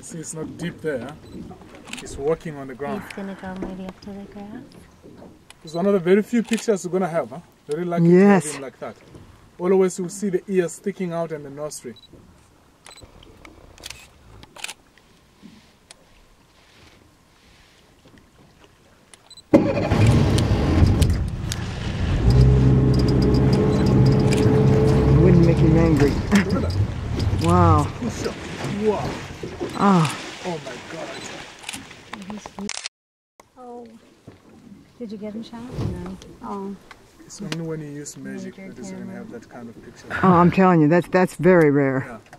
You see, it's not deep there. It's walking on the ground. He's gonna go maybe up to the grass. It's one of the very few pictures we're gonna have, huh? Very lucky Yes. to have him like that. Always you'll see the ears sticking out and the nostril. It wouldn't make him angry. Look at that. Wow. Good shot. Wow. Ah, Oh my god. Oh. Did you get him shot? No. Oh. It's only when you use magic Major that is going to have that kind of picture. oh, I'm telling you, that's that's very rare. Yeah.